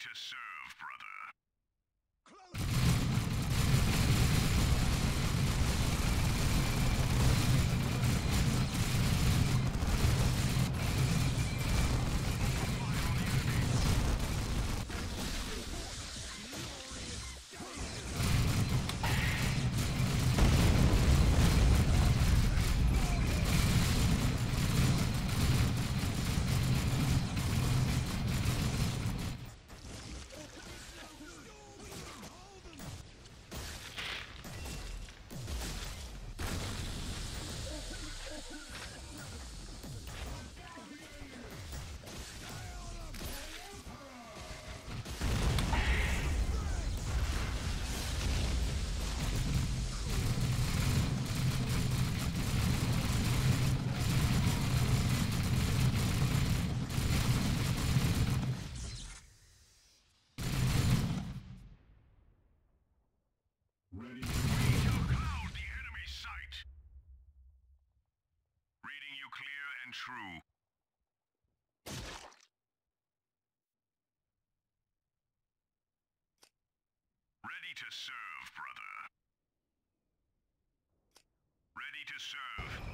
To serve, brother. Ready. True. Ready to serve, brother. Ready to serve.